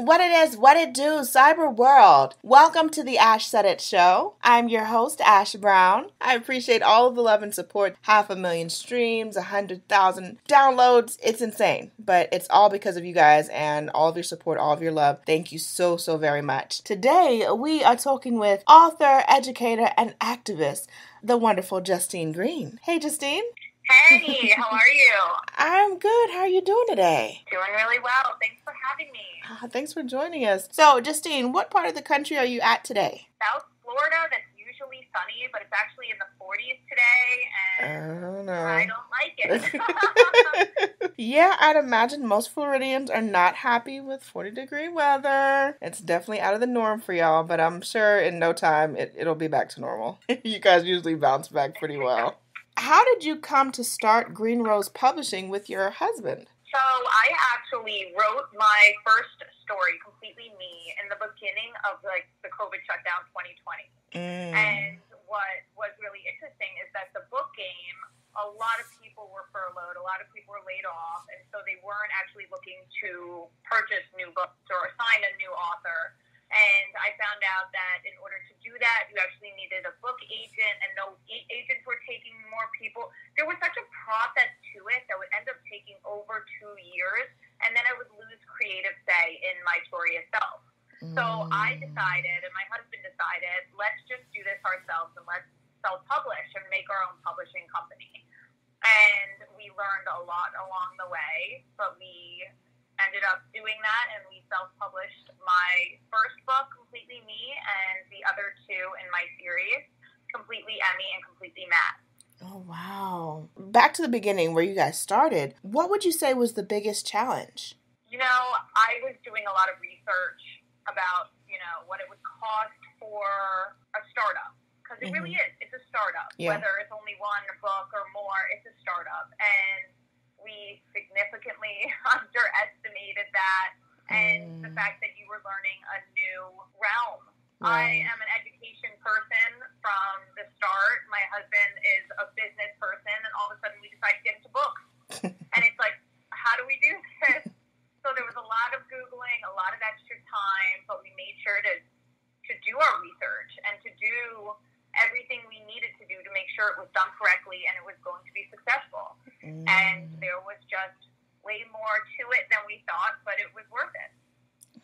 What it is, what it do, cyber world. Welcome to the Ash Said It show. I'm your host, Ash Brown. I appreciate all of the love and support. Half a million streams, a hundred thousand downloads. It's insane, but it's all because of you guys and all of your support, all of your love. Thank you so, so very much. Today, we are talking with author, educator, and activist, the wonderful Justine Green. Hey, Justine. Hey, how are you? I'm good. How are you doing today? Doing really well. Thanks having me. Ah, thanks for joining us. So, Justine, what part of the country are you at today? South Florida, that's usually sunny, but it's actually in the 40s today, and I don't know. I don't like it. yeah, I'd imagine most Floridians are not happy with 40 degree weather. It's definitely out of the norm for y'all, but I'm sure in no time it, it'll be back to normal. you guys usually bounce back pretty well. How did you come to start Green Rose Publishing with your husband? So I actually wrote my first story, completely me, in the beginning of like the COVID shutdown 2020. Mm. And what was really interesting is that the book game, a lot of people were furloughed, a lot of people were laid off, and so they weren't actually looking to purchase new books or assign a new author. And I found out that in order to do that, you actually needed a book agent, and no agents were taking more people. There was such a process to it that would end up taking over two years, and then I would lose creative say in my story itself. So I mm. decided, and my husband decided, let's just do this ourselves and let's self publish and make our own publishing company. And we learned a lot along the way, but we ended up doing that and we self published my first book, Completely Me, and the other two in my series, Completely Emmy and Completely Matt. Oh, wow. Back to the beginning where you guys started, what would you say was the biggest challenge? You know, I was doing a lot of research about, you know, what it would cost for a startup. Because it really is. It's a startup. Yeah. Whether it's only one book or more, it's a startup. And we significantly underestimated that. And the Mm. fact that you were learning a new realm. I am an education person from the start. My husband is a business person, and all of a sudden we decided to get into books. and it's like, how do we do this? So there was a lot of Googling, a lot of extra time, but we made sure to, to do our research and to do everything we needed to do to make sure it was done correctly and it was going to be successful. And Mm. there was just way more to it than we thought, but it was worth it.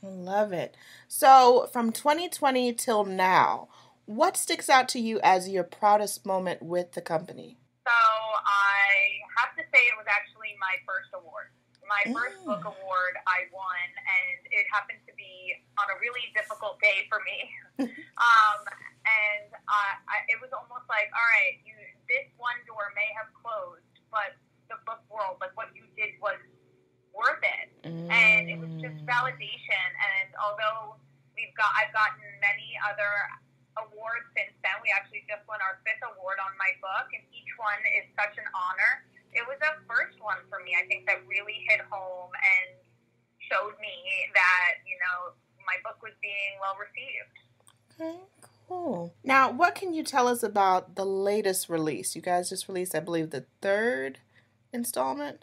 I love it. So, from 2020 till now, what sticks out to you as your proudest moment with the company? So I have to say it was actually my first award. My first Mm. book award I won, and it happened to be on a really difficult day for me. um, and I, I, it was almost like, all right, you, this one door may have closed, but the book world, like what you did was worth it. And it was just Mm. validation. And although we've got, I've gotten many other awards since then. We actually just won our fifth award on my book, and each one is such an honor. It was a first one for me, I think, that really hit home and showed me that, you know, my book was being well received. Okay, cool. Now, what can you tell us about the latest release? You guys just released, I believe, the third installment.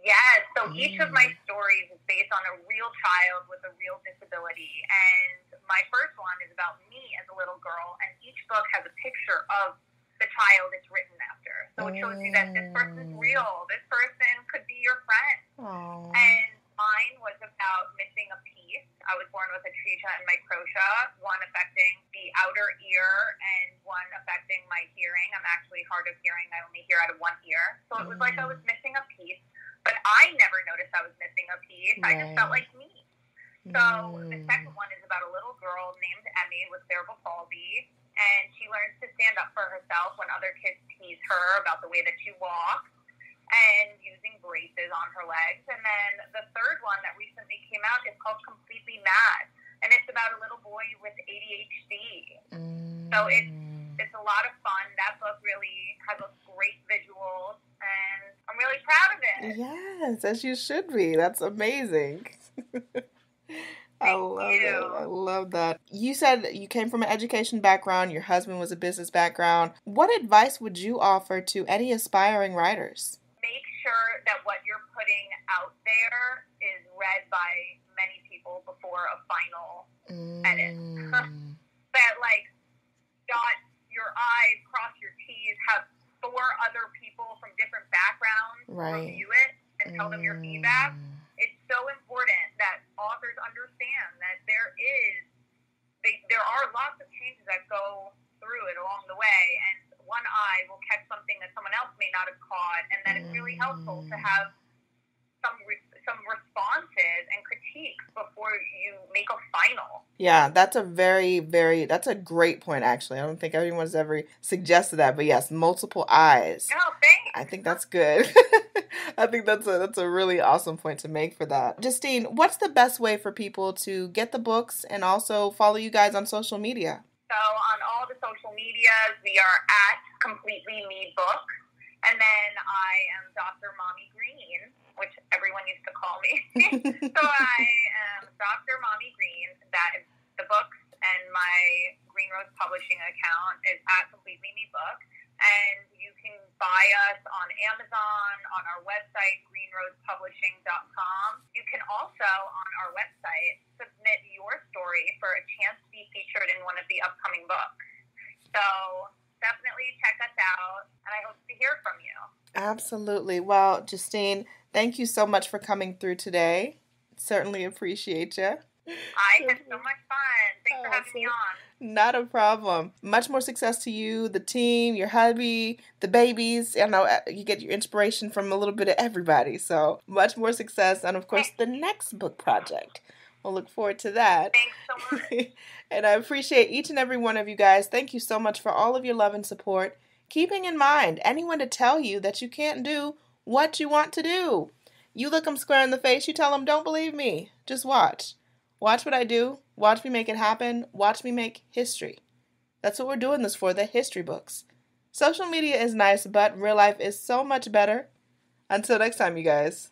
Yes, so each of my Mm. stories is based on a real child with a real disability. And my first one is about me as a little girl, and each book has a picture of the child it's written after. So it shows you that this person's Mm. real, this person could be your friend. Oh, And mine was about missing a piece. I was born with atresia and microtia, one affecting the outer ear and one affecting my hearing. I'm actually hard of hearing. I only hear out of one ear. So it was like I was missing a piece, but I never noticed I was missing a piece. I just felt like me. So the Mm. second one is about a little girl named Emmy with cerebral palsy, and she learns to stand up for herself when other kids tease her about the way that she walks and using braces on her legs. And then the third one that recently came out is called Completely Matt, and it's about a little boy with ADHD. So it's Mm. it's a lot of fun. That book really has a great visuals, and I'm really proud of it. Yes, as you should be. That's amazing. I love you. it. I love that. You said you came from an education background, your husband was a business background. What advice would you offer to any aspiring writers? Make sure that what you're putting out there is read by many people before a final Mm. edit. that like dot your I's, cross your T's, have four other people from different backgrounds Right. review it and tell them your feedback. Mm. It's so important that authors understand that there is they, there are lots of changes that go through it along the way, and one eye will catch something that someone else may not have caught, and that it's really helpful to Mm. have some re- some responses and critiques before you make a final. Yeah, that's a very, very, that's a great point, actually. I don't think anyone's ever suggested that, but yes, multiple eyes. No, thanks. I think that's good. I think that's a that's a really awesome point to make for that. Justine, what's the best way for people to get the books and also follow you guys on social media? So on all the social medias, we are at Completely Me Book, and then I am Dr. Mommy Green, which everyone used to call me. so I am Dr. Mommy Green. That is the books, and my Green Rose Publishing account is at Completely Me Book. And buy us on Amazon, on our website, greenrosepublishing.com. You can also, on our website, submit your story for a chance to be featured in one of the upcoming books. So definitely check us out, and I hope to hear from you. Absolutely. Well, Justine, thank you so much for coming through today. Certainly appreciate you. I had so much fun. Thanks for oh, having me on. Not a problem. Much more success to you, the team, your hubby, the babies. I know uh, you get your inspiration from a little bit of everybody. So much more success, and of course, the next book project. We'll look forward to that. Thanks so much. and I appreciate each and every one of you guys. Thank you so much for all of your love and support. Keeping in mind anyone to tell you that you can't do what you want to do. You look them square in the face, you tell them, don't believe me. Just watch. Watch what I do. Watch me make it happen. Watch me make history. That's what we're doing this for, the history books. Social media is nice, but real life is so much better. Until next time, you guys.